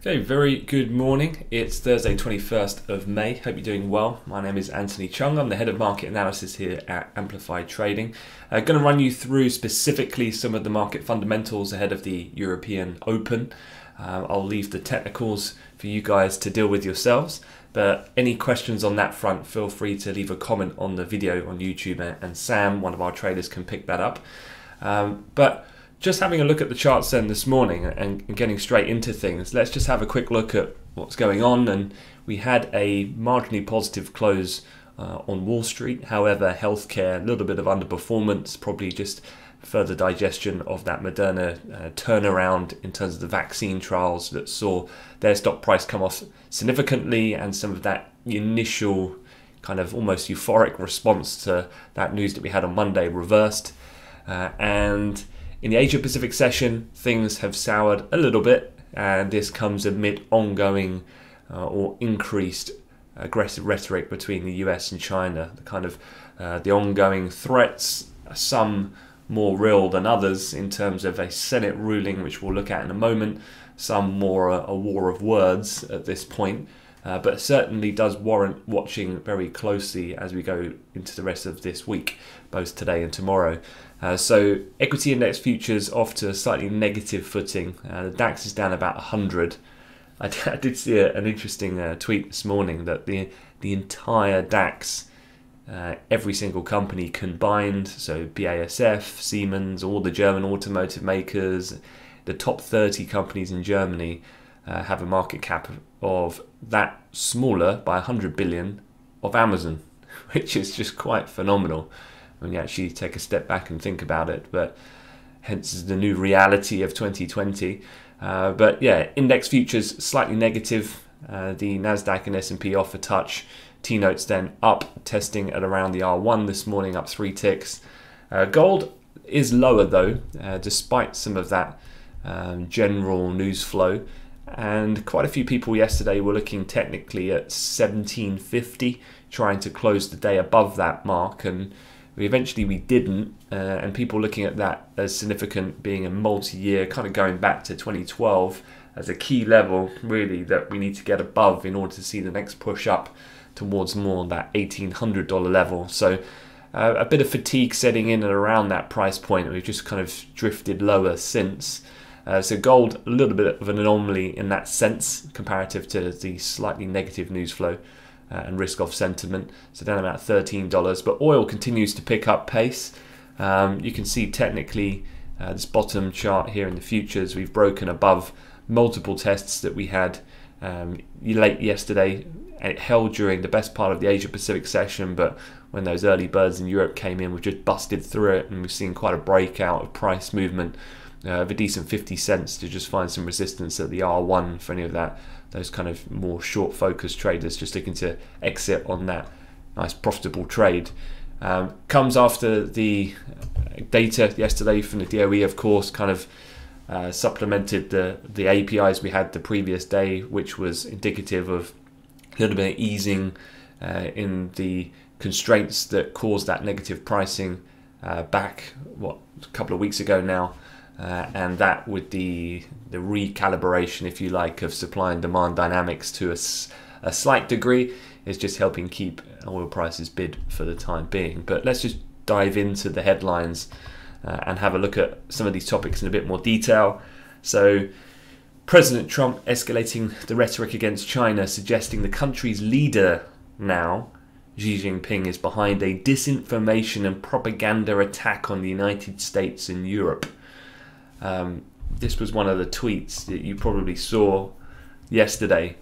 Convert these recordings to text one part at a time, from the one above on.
Okay, very good morning. It's Thursday, 21st of May. Hope you're doing well. My name is Anthony Cheung. I'm the head of market analysis here at Amplify Trading. I'm uh, going to run you through specifically some of the market fundamentals ahead of the European Open. Uh, I'll leave the technicals for you guys to deal with yourselves. But any questions on that front, feel free to leave a comment on the video on YouTube, and Sam, one of our traders, can pick that up. Um, but just having a look at the charts then this morning and, getting straight into things, let's just have a quick look at what's going on. And we had a marginally positive close uh, on Wall Street. However, healthcare, a little bit of underperformance, probably just further digestion of that Moderna uh, turnaround in terms of the vaccine trials that saw their stock price come off significantly and some of that initial kind of almost euphoric response to that news that we had on Monday reversed. Uh, and in the Asia Pacific session, things have soured a little bit, and this comes amid ongoing uh, or increased aggressive rhetoric between the US and China. The kind of uh, the ongoing threats, some more real than others in terms of a Senate ruling, which we'll look at in a moment. Some more a, a war of words at this point. Uh, but certainly does warrant watching very closely as we go into the rest of this week, both today and tomorrow. Uh, so equity index futures off to a slightly negative footing. Uh, the DAX is down about 100. I, I did see a, an interesting uh, tweet this morning that the the entire DAX, uh, every single company combined, so BASF, Siemens, all the German automotive makers, the top 30 companies in Germany uh, have a market cap of that smaller by 100 billion of Amazon, which is just quite phenomenal when you actually take a step back and think about it. But hence the new reality of 2020. Uh, but yeah, index futures slightly negative. Uh, the Nasdaq and S&P off a touch. T notes then up, testing at around the R1 this morning, up three ticks. Uh, gold is lower though, uh, despite some of that um, general news flow. And quite a few people yesterday were looking technically at 1750, trying to close the day above that mark. And we eventually we didn't, uh, and people looking at that as significant, being a multi-year, kind of going back to 2012 as a key level, really that we need to get above in order to see the next push up towards more that $1,800 level. So uh, a bit of fatigue setting in and around that price point. We've just kind of drifted lower since. Uh, so gold, a little bit of an anomaly in that sense, comparative to the slightly negative news flow uh, and risk off sentiment. So down about $13. But oil continues to pick up pace. Um, you can see technically uh, this bottom chart here in the futures, we've broken above multiple tests that we had um, late yesterday. It held during the best part of the Asia Pacific session, but when those early birds in Europe came in, we've just busted through it and we've seen quite a breakout of price movement uh, of a decent 50 cents to just find some resistance at the R1 for any of that those kind of more short focused traders just looking to exit on that nice profitable trade. Um, comes after the data yesterday from the DOE, of course, kind of uh, supplemented the the APIs we had the previous day, which was indicative of a little bit of easing uh, in the constraints that caused that negative pricing uh, back what a couple of weeks ago now. Uh, and that with the the recalibration, if you like, of supply and demand dynamics to a, a slight degree is just helping keep oil prices bid for the time being. But let's just dive into the headlines uh, and have a look at some of these topics in a bit more detail. So, President Trump escalating the rhetoric against China, suggesting the country's leader now, Xi Jinping, is behind a disinformation and propaganda attack on the United States and Europe. Um, this was one of the tweets that you probably saw yesterday.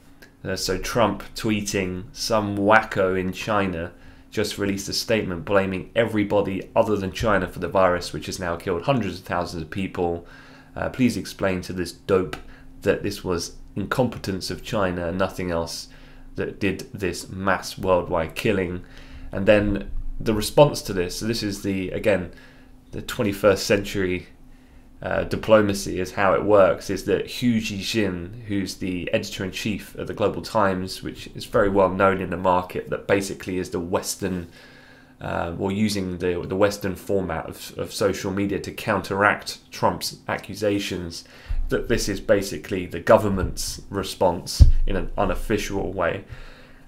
Uh, so Trump tweeting some wacko in China just released a statement blaming everybody other than China for the virus, which has now killed hundreds of thousands of people. Uh, please explain to this dope that this was incompetence of China and nothing else that did this mass worldwide killing. And then the response to this, so this is the again the 21st century uh, diplomacy is how it works is that Hu Xijin, who's the editor in chief of the Global Times, which is very well known in the market, that basically is the Western uh, or using the the Western format of, of social media to counteract Trump's accusations that this is basically the government's response in an unofficial way.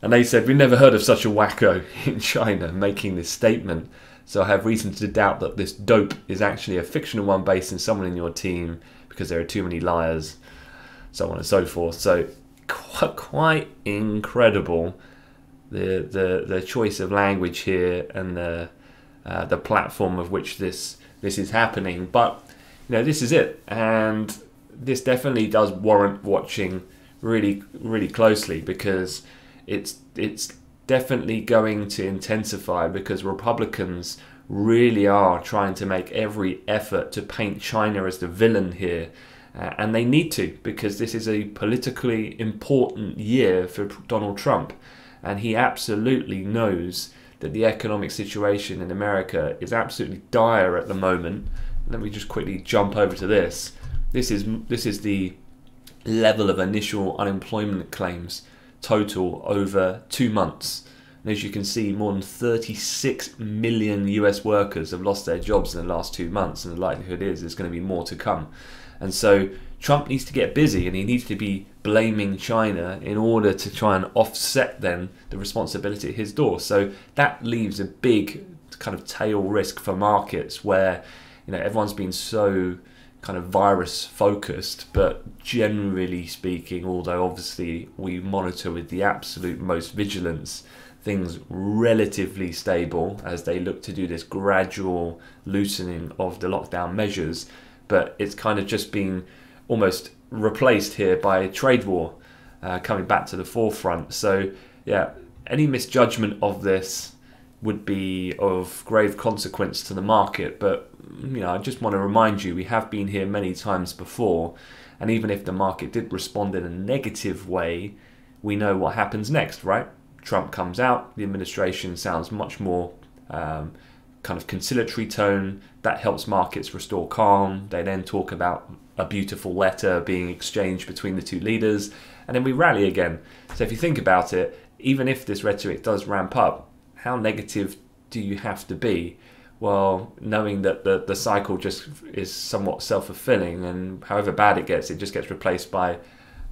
And they said, We never heard of such a wacko in China making this statement. So I have reason to doubt that this dope is actually a fictional one based in someone in your team because there are too many liars, so on and so forth. So quite, quite incredible the, the the choice of language here and the uh, the platform of which this this is happening. But you know this is it, and this definitely does warrant watching really really closely because it's it's definitely going to intensify because Republicans really are trying to make every effort to paint China as the villain here. Uh, and they need to because this is a politically important year for Donald Trump. And he absolutely knows that the economic situation in America is absolutely dire at the moment. Let me just quickly jump over to this. This is this is the level of initial unemployment claims total over two months. And as you can see, more than 36 million US workers have lost their jobs in the last two months, and the likelihood is there's going to be more to come. And so Trump needs to get busy and he needs to be blaming China in order to try and offset then the responsibility at his door. So that leaves a big kind of tail risk for markets where you know everyone's been so kind of virus focused, but generally speaking, although obviously we monitor with the absolute most vigilance, things relatively stable as they look to do this gradual loosening of the lockdown measures. But it's kind of just been almost replaced here by a trade war uh, coming back to the forefront. So, yeah, any misjudgment of this would be of grave consequence to the market. But you know, I just want to remind you, we have been here many times before, and even if the market did respond in a negative way, we know what happens next, right? Trump comes out, the administration sounds much more um, kind of conciliatory tone. That helps markets restore calm. They then talk about a beautiful letter being exchanged between the two leaders, and then we rally again. So if you think about it, even if this rhetoric does ramp up, how negative do you have to be? Well, knowing that the, the cycle just is somewhat self fulfilling, and however bad it gets, it just gets replaced by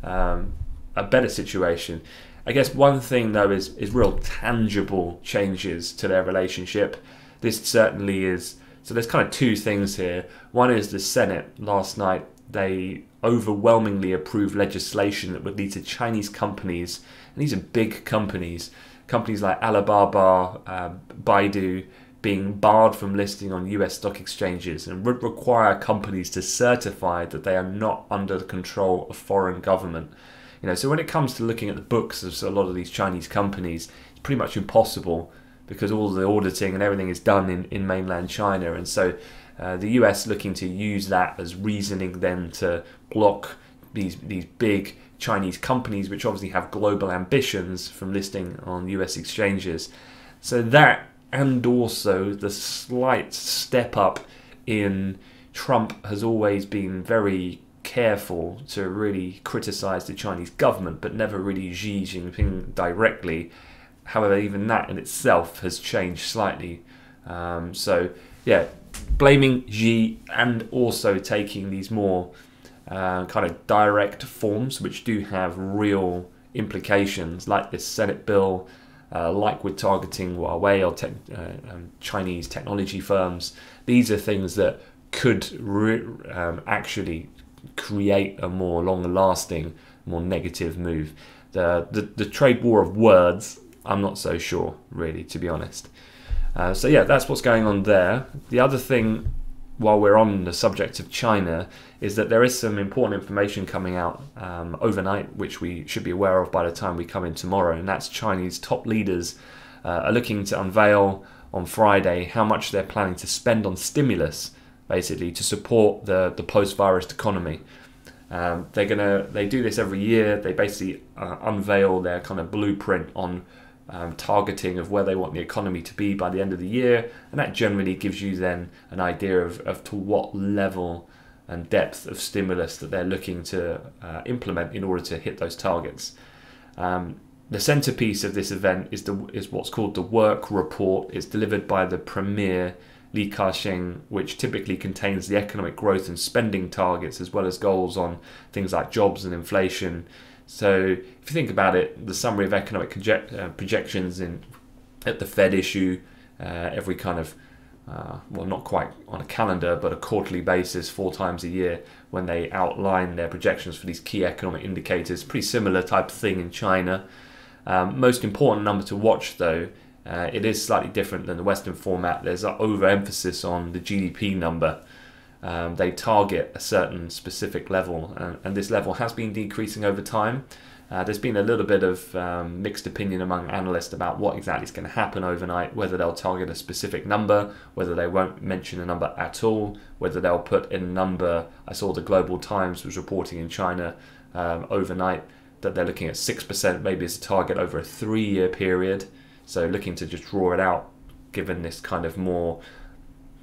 um, a better situation. I guess one thing though is is real tangible changes to their relationship. This certainly is. So there's kind of two things here. One is the Senate last night they overwhelmingly approved legislation that would lead to Chinese companies, and these are big companies, companies like Alibaba, uh, Baidu, being barred from listing on US stock exchanges and would require companies to certify that they are not under the control of foreign government. You know, so when it comes to looking at the books of a lot of these Chinese companies, it's pretty much impossible because all the auditing and everything is done in, in mainland China. And so uh, the US looking to use that as reasoning then to block these these big Chinese companies, which obviously have global ambitions from listing on US exchanges. So that and also the slight step up in Trump has always been very careful to really criticize the Chinese government, but never really Xi Jinping directly. However, even that in itself has changed slightly. Um, so, yeah, blaming Xi and also taking these more uh, kind of direct forms, which do have real implications, like this Senate bill, uh, like with targeting Huawei or te- uh, um, Chinese technology firms. These are things that could re- um, actually create a more long-lasting, more negative move. The, the the trade war of words, I'm not so sure, really, to be honest. Uh, so yeah, that's what's going on there. The other thing, while we're on the subject of China, is that there is some important information coming out um, overnight, which we should be aware of by the time we come in tomorrow, and that's Chinese top leaders uh, are looking to unveil on Friday how much they're planning to spend on stimulus, basically to support the the post-virus economy. Um, they're gonna they do this every year. They basically uh, unveil their kind of blueprint on um, targeting of where they want the economy to be by the end of the year, and that generally gives you then an idea of, of to what level and depth of stimulus that they're looking to uh, implement in order to hit those targets. Um, the centerpiece of this event is the is what's called the work report. It's delivered by the premier Li Keqiang, which typically contains the economic growth and spending targets as well as goals on things like jobs and inflation. So if you think about it, the summary of economic uh, projections in at the Fed issue uh, every kind of uh, well, not quite on a calendar, but a quarterly basis, four times a year, when they outline their projections for these key economic indicators. Pretty similar type of thing in China. Um, most important number to watch, though, uh, it is slightly different than the Western format. There's an overemphasis on the GDP number. Um, they target a certain specific level, and, and, this level has been decreasing over time. Uh, there's been a little bit of um, mixed opinion among analysts about what exactly is going to happen overnight, whether they'll target a specific number, whether they won't mention a number at all, whether they'll put in a number. I saw the Global Times was reporting in China um, overnight that they're looking at 6% maybe as a target over a three year period. So looking to just draw it out, given this kind of more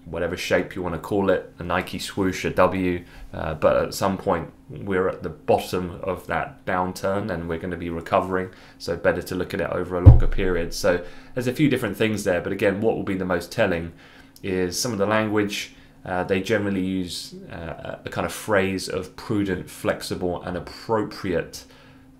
whatever shape you want to call it, a Nike swoosh, a W. Uh, but at some point, we're at the bottom of that downturn and we're going to be recovering. So, better to look at it over a longer period. So, there's a few different things there. But again, what will be the most telling is some of the language. Uh, they generally use uh, a kind of phrase of prudent, flexible, and appropriate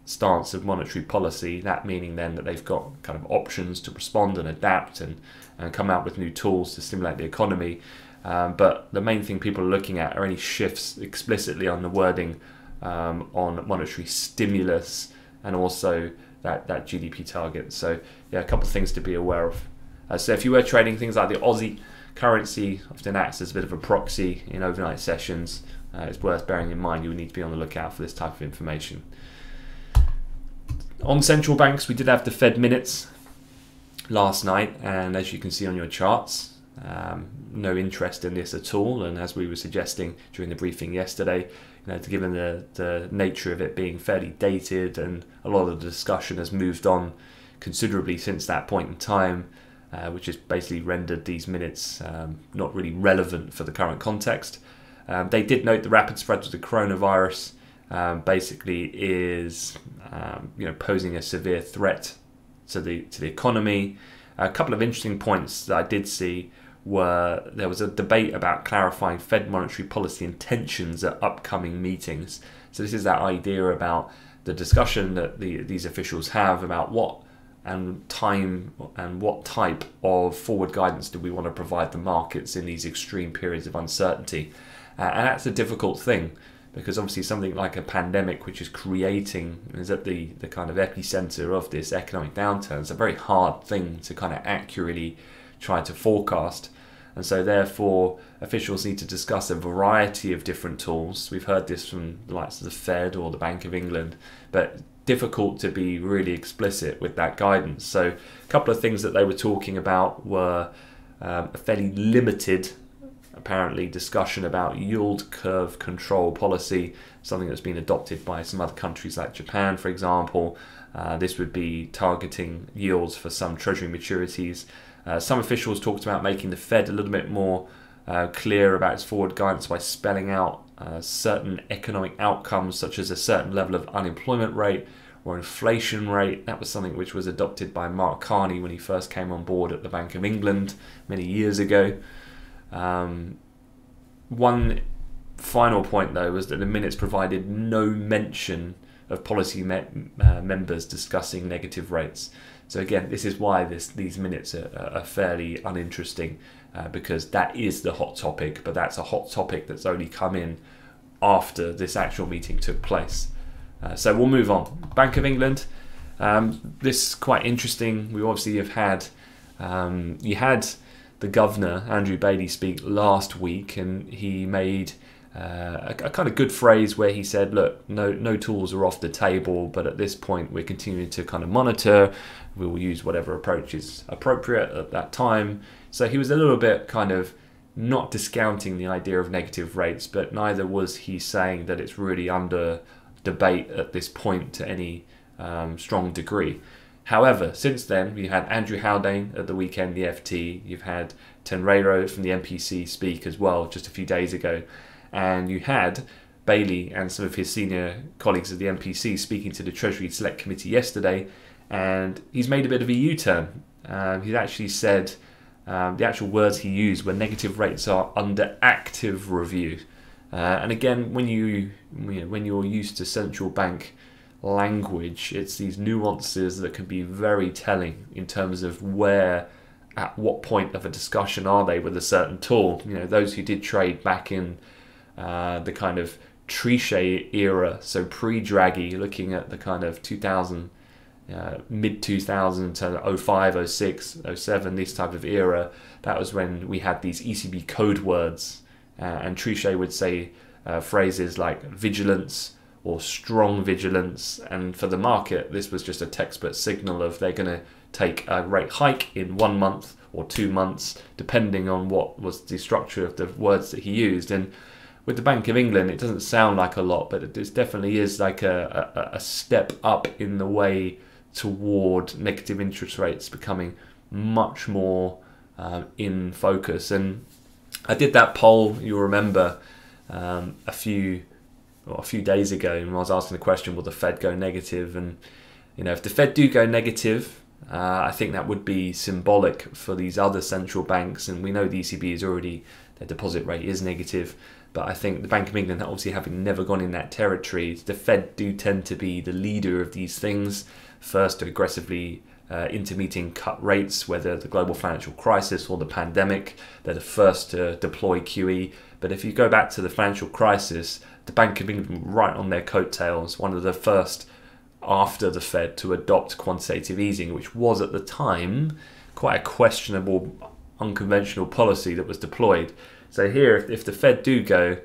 stance of monetary policy, that meaning then that they've got kind of options to respond and adapt and, and come out with new tools to stimulate the economy. Um, but the main thing people are looking at are any shifts explicitly on the wording um, on monetary stimulus and also that, that GDP target. So, yeah, a couple of things to be aware of. Uh, so, if you were trading things like the Aussie currency, often acts as a bit of a proxy in overnight sessions. Uh, it's worth bearing in mind you would need to be on the lookout for this type of information. On central banks, we did have the Fed minutes last night, and as you can see on your charts, um, no interest in this at all. And as we were suggesting during the briefing yesterday, you know, given the, the nature of it being fairly dated and a lot of the discussion has moved on considerably since that point in time, uh, which has basically rendered these minutes um, not really relevant for the current context. Um, they did note the rapid spread of the coronavirus um, basically is um, you know posing a severe threat to the to the economy. A couple of interesting points that I did see were there was a debate about clarifying Fed monetary policy intentions at upcoming meetings. So this is that idea about the discussion that the, these officials have about what and time and what type of forward guidance do we want to provide the markets in these extreme periods of uncertainty. Uh, and that's a difficult thing because obviously something like a pandemic which is creating is at the, the kind of epicenter of this economic downturn it's a very hard thing to kind of accurately try to forecast. And so therefore officials need to discuss a variety of different tools. We've heard this from the likes of the fed or the bank of england but difficult to be really explicit with that guidance. So a couple of things that they were talking about were um, a fairly limited apparently discussion about yield curve control policy, something that's been adopted by some other countries like Japan, for example. Uh, this would be targeting yields for some treasury maturities. Uh, some officials talked about making the Fed a little bit more uh, clear about its forward guidance by spelling out uh, certain economic outcomes, such as a certain level of unemployment rate or inflation rate. That was something which was adopted by Mark Carney when he first came on board at the Bank of England many years ago. Um, one final point, though, was that the minutes provided no mention of policy me- uh, members discussing negative rates. So again, this is why this, these minutes are, are fairly uninteresting uh, because that is the hot topic, but that's a hot topic that's only come in after this actual meeting took place. Uh, so we'll move on. Bank of England. Um, this is quite interesting. We obviously have had um, you had the governor, Andrew Bailey, speak last week, and he made uh, a, a, kind of good phrase where he said, "Look, no no tools are off the table, but at this point we're continuing to kind of monitor. We will use whatever approach is appropriate at that time." So he was a little bit kind of not discounting the idea of negative rates, but neither was he saying that it's really under debate at this point to any um, strong degree. However, since then, you had Andrew Haldane at the weekend, the FT. You've had Tenreyro from the MPC speak as well just a few days ago. And you had Bailey and some of his senior colleagues at the MPC speaking to the Treasury Select Committee yesterday. and he's made a bit of a U-turn. Um, he's actually said um, the actual words he used were negative rates are under active review. Uh, and again, when you, you know, when you're used to central bank language, it's these nuances that can be very telling in terms of where, at what point of a discussion are they with a certain tool. You know, those who did trade back in uh, the kind of Trichet era, so pre-Draghi, looking at the kind of 2000 uh, mid 2000 to 05, 06, 07, this type of era, that was when we had these ECB code words. Uh, and Trichet would say uh, phrases like vigilance or strong vigilance. And for the market, this was just a textbook signal of they're going to take a rate hike in one month or two months, depending on what was the structure of the words that he used. And with the Bank of England, it doesn't sound like a lot, but it definitely is like a, a, a step up in the way toward negative interest rates becoming much more um, in focus. And I did that poll, you'll remember, um, a few well, a few days ago, and I was asking the question, will the Fed go negative? And you know, if the Fed do go negative, uh, I think that would be symbolic for these other central banks. And we know the ECB is already their deposit rate is negative, but I think the Bank of England, obviously having never gone in that territory, the Fed do tend to be the leader of these things first to aggressively uh, intermeeting cut rates, whether the global financial crisis or the pandemic. They're the first to deploy QE. But if you go back to the financial crisis, the Bank of England right on their coattails, one of the first after the Fed to adopt quantitative easing, which was at the time quite a questionable, unconventional policy that was deployed. So here, if, if the Fed do go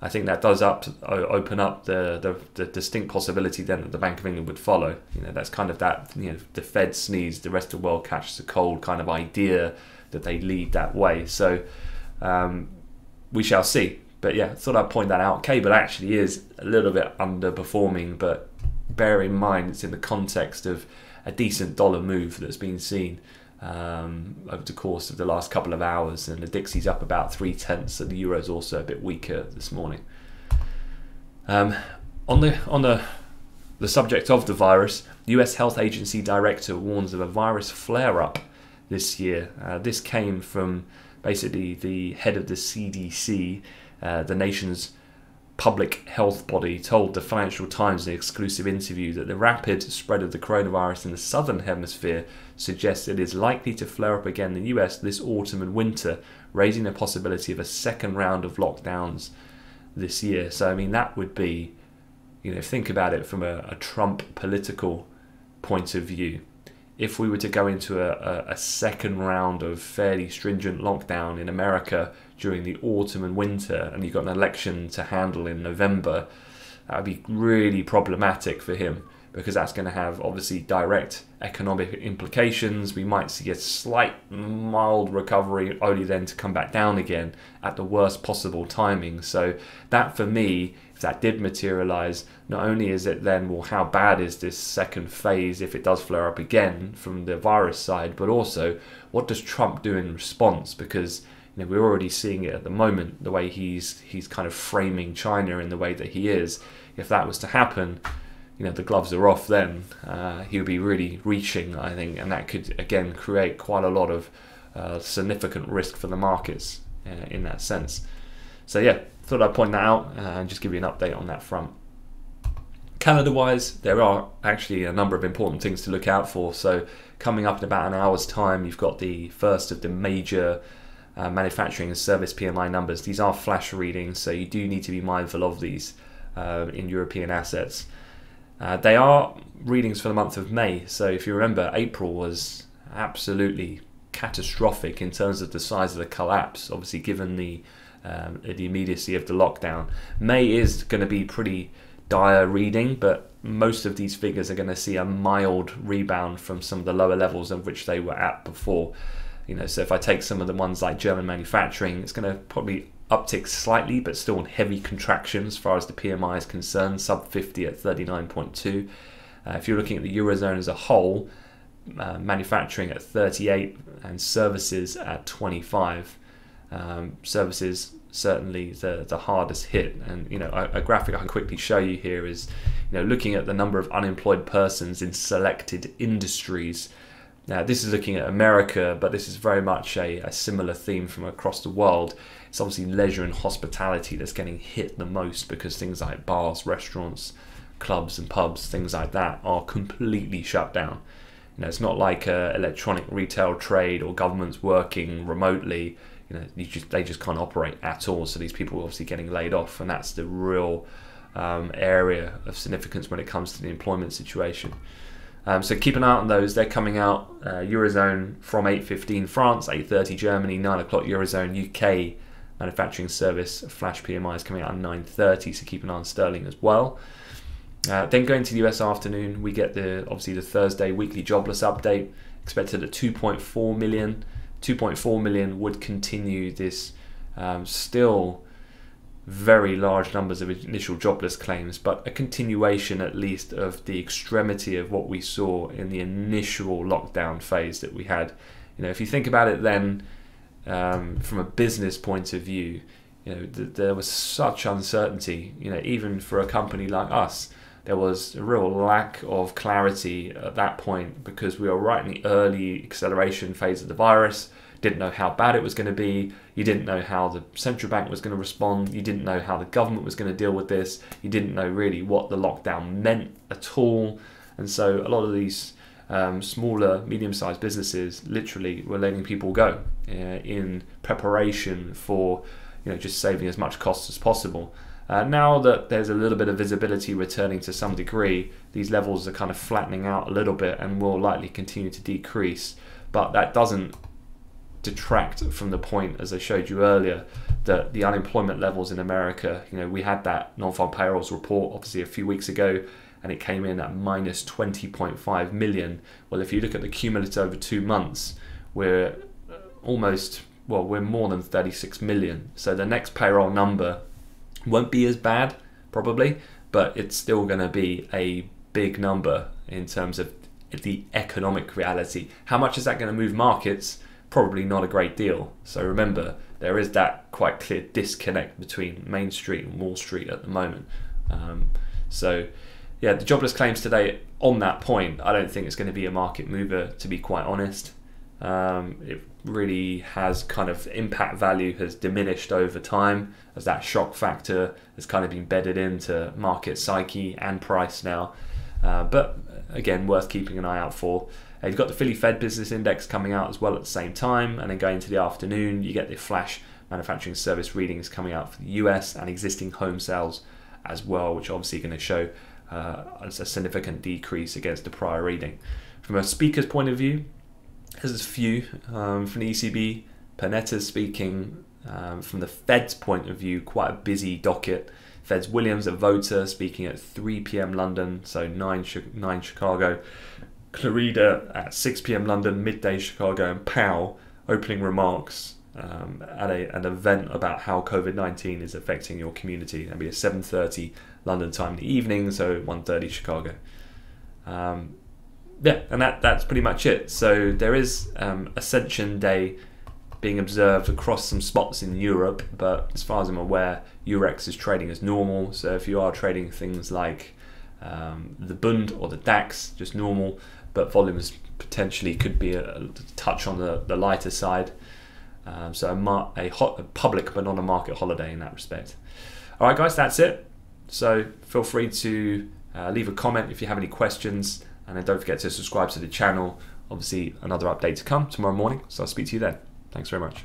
I think that does up open up the, the, the distinct possibility then that the Bank of England would follow. You know, that's kind of that you know the Fed sneeze, the rest of the world catches a cold kind of idea that they lead that way. So um, we shall see. But yeah, thought I'd point that out. Cable actually is a little bit underperforming, but bear in mind it's in the context of a decent dollar move that's been seen um, over the course of the last couple of hours, and the Dixie's up about three tenths, and the Euro's also a bit weaker this morning. Um, on the on the the subject of the virus, U.S. Health Agency Director warns of a virus flare-up this year. Uh, this came from basically the head of the CDC, uh, the nation's public health body told the Financial Times in an exclusive interview that the rapid spread of the coronavirus in the southern hemisphere suggests it is likely to flare up again in the US this autumn and winter, raising the possibility of a second round of lockdowns this year. So, I mean, that would be, you know, think about it from a, a Trump political point of view. If we were to go into a, a, a second round of fairly stringent lockdown in America during the autumn and winter, and you've got an election to handle in November, that would be really problematic for him because that's going to have obviously direct economic implications. We might see a slight mild recovery only then to come back down again at the worst possible timing. So, that for me, if that did materialize, not only is it then, well, how bad is this second phase if it does flare up again from the virus side, but also what does Trump do in response? Because you know, we're already seeing it at the moment, the way he's he's kind of framing China in the way that he is. If that was to happen, you know, the gloves are off. Then uh, he would be really reaching, I think, and that could again create quite a lot of uh, significant risk for the markets uh, in that sense. So yeah, thought I'd point that out uh, and just give you an update on that front. Canada wise, there are actually a number of important things to look out for. So, coming up in about an hour's time, you've got the first of the major uh, manufacturing and service PMI numbers. These are flash readings, so you do need to be mindful of these uh, in European assets. Uh, they are readings for the month of May, so if you remember, April was absolutely catastrophic in terms of the size of the collapse. Obviously, given the um, the immediacy of the lockdown, May is going to be pretty dire reading, but most of these figures are going to see a mild rebound from some of the lower levels of which they were at before. You know, so if I take some of the ones like German manufacturing, it's going to probably uptick slightly, but still in heavy contraction as far as the PMI is concerned, sub 50 at 39.2. Uh, if you're looking at the Eurozone as a whole, uh, manufacturing at 38 and services at 25. Um, services certainly the, the hardest hit. And you know, a, a, graphic I can quickly show you here is, you know, looking at the number of unemployed persons in selected industries. Now, this is looking at America, but this is very much a, a similar theme from across the world. It's obviously leisure and hospitality that's getting hit the most because things like bars, restaurants, clubs, and pubs, things like that, are completely shut down. You know, it's not like uh, electronic retail trade or governments working remotely you know, you just they just can't operate at all. So these people are obviously getting laid off, and that's the real um, area of significance when it comes to the employment situation. Um, so keep an eye on those. They're coming out uh, eurozone from 8:15 France, 8:30 Germany, 9 o'clock eurozone UK. Manufacturing service flash PMI is coming out at 9:30. So keep an eye on sterling as well. Uh, then going to the US afternoon, we get the obviously the Thursday weekly jobless update expected at 2.4 million. 2.4 million would continue this um, still very large numbers of initial jobless claims, but a continuation at least of the extremity of what we saw in the initial lockdown phase that we had. You know, if you think about it, then um, from a business point of view, you know, th- there was such uncertainty. You know, even for a company like us, there was a real lack of clarity at that point because we were right in the early acceleration phase of the virus. Didn't know how bad it was going to be. You didn't know how the central bank was going to respond. You didn't know how the government was going to deal with this. You didn't know really what the lockdown meant at all. And so a lot of these um, smaller, medium sized businesses literally were letting people go uh, in preparation for you know, just saving as much cost as possible. Uh, now that there's a little bit of visibility returning to some degree, these levels are kind of flattening out a little bit and will likely continue to decrease. But that doesn't detract from the point, as I showed you earlier, that the unemployment levels in America, you know, we had that non-farm payrolls report obviously a few weeks ago and it came in at minus 20.5 million. Well, if you look at the cumulative over two months, we're almost, well, we're more than 36 million. So the next payroll number won't be as bad, probably, but it's still going to be a big number in terms of the economic reality. How much is that going to move markets? Probably not a great deal. So remember, there is that quite clear disconnect between Main Street and Wall Street at the moment. Um, so, yeah, the jobless claims today on that point, I don't think it's going to be a market mover, to be quite honest. Um, it really has kind of impact value has diminished over time as that shock factor has kind of been bedded into market psyche and price now. Uh, but again, worth keeping an eye out for. Uh, you've got the Philly Fed Business Index coming out as well at the same time, and then going into the afternoon, you get the flash manufacturing service readings coming out for the US and existing home sales as well, which obviously going to show uh, a significant decrease against the prior reading. From a speaker's point of view, there's a few um, from the ECB. Panetta's speaking um, from the Fed's point of view, quite a busy docket. Fed's Williams at Voter speaking at 3 p.m. London, so 9, 9 Chicago. Clarida at 6 p.m. London, midday Chicago, and Powell opening remarks um, at a, an event about how COVID 19 is affecting your community. That'll be at 7:30 London time in the evening, so 1:30 Chicago. Um, yeah, and that that's pretty much it. So there is um, Ascension Day being observed across some spots in Europe, but as far as I'm aware, Eurex is trading as normal. So if you are trading things like um, the Bund or the DAX, just normal, but volumes potentially could be a, a touch on the, the lighter side. Um, so a, a, hot, a public but not a market holiday in that respect. All right, guys, that's it. So feel free to uh, leave a comment if you have any questions. And then don't forget to subscribe to the channel. Obviously, another update to come tomorrow morning. So I'll speak to you then. Thanks very much.